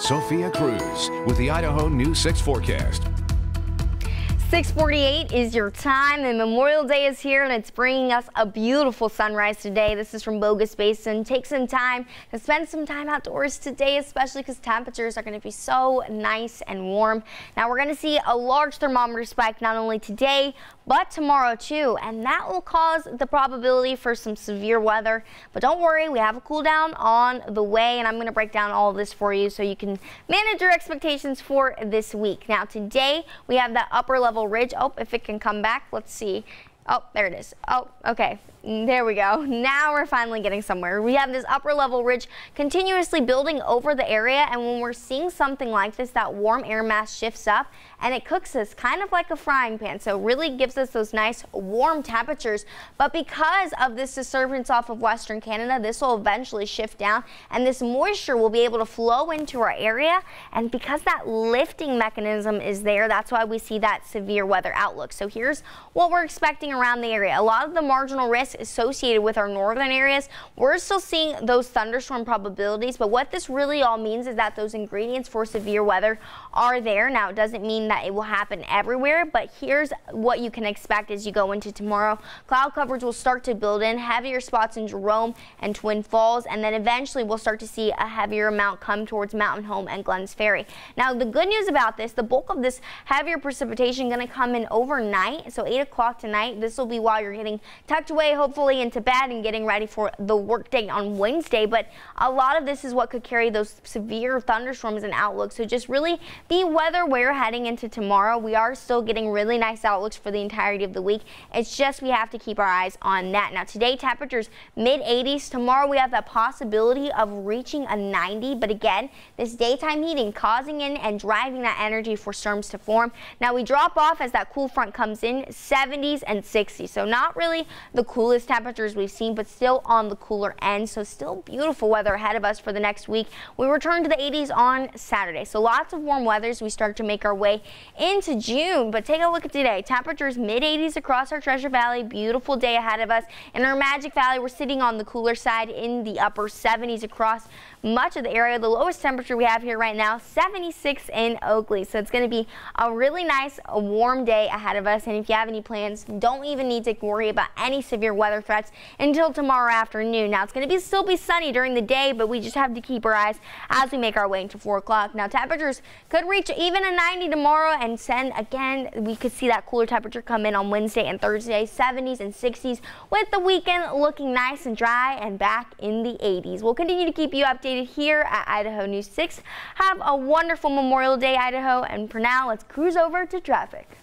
Sophia Cruz with the Idaho News 6 forecast. 648 is your time and Memorial Day is here and it's bringing us a beautiful sunrise today. This is from Bogus Basin. Take some time to spend some time outdoors today, especially because temperatures are going to be so nice and warm. Now we're going to see a large thermometer spike not only today, but tomorrow too, and that will cause the probability for some severe weather. But don't worry, we have a cool down on the way and I'm going to break down all this for you so you can manage your expectations for this week. Now today we have that upper level ridge. Oh, if it can come back, let's see. Oh, there it is. Oh, okay. There we go. Now we're finally getting somewhere. We have this upper level ridge continuously building over the area. And when we're seeing something like this, that warm air mass shifts up and it cooks us kind of like a frying pan. So it really gives us those nice warm temperatures. But because of this disturbance off of Western Canada, this will eventually shift down and this moisture will be able to flow into our area. And because that lifting mechanism is there, that's why we see that severe weather outlook. So here's what we're expecting around the area. A lot of the marginal risk associated with our northern areas. We're still seeing those thunderstorm probabilities, but what this really all means is that those ingredients for severe weather are there. Now, it doesn't mean that it will happen everywhere, but here's what you can expect as you go into tomorrow. Cloud coverage will start to build in heavier spots in Jerome and Twin Falls, and then eventually we'll start to see a heavier amount come towards Mountain Home and Glenns Ferry. Now, the good news about this, the bulk of this heavier precipitation going to come in overnight, so 8 o'clock tonight. This will be while you're getting tucked away hopefully into bed and getting ready for the workday on Wednesday. But a lot of this is what could carry those severe thunderstorms and outlooks. So just really be weather aware heading into tomorrow. We are still getting really nice outlooks for the entirety of the week. It's just we have to keep our eyes on that. Now today temperatures mid 80s. Tomorrow we have the possibility of reaching a 90. But again, this daytime heating causing in and driving that energy for storms to form. Now we drop off as that cool front comes in 70s and 60s. So not really the coolest coolest temperatures we've seen, but still on the cooler end. So still beautiful weather ahead of us for the next week. We return to the 80s on Saturday. So lots of warm weather as we start to make our way into June. But take a look at today. Temperatures mid 80s across our Treasure Valley. Beautiful day ahead of us. In our Magic Valley, we're sitting on the cooler side in the upper 70s across much of the area. The lowest temperature we have here right now, 76 in Oakley. So it's going to be a really nice, warm day ahead of us. And if you have any plans, don't even need to worry about any severe weather threats until tomorrow afternoon. Now, it's going to be still be sunny during the day, but we just have to keep our eyes as we make our way into 4 o'clock. Now, temperatures could reach even a 90 tomorrow, and then again, we could see that cooler temperature come in on Wednesday and Thursday, 70s and 60s, with the weekend looking nice and dry and back in the 80s. We'll continue to keep you updated here at Idaho News 6. Have a wonderful Memorial Day, Idaho, and for now, let's cruise over to traffic.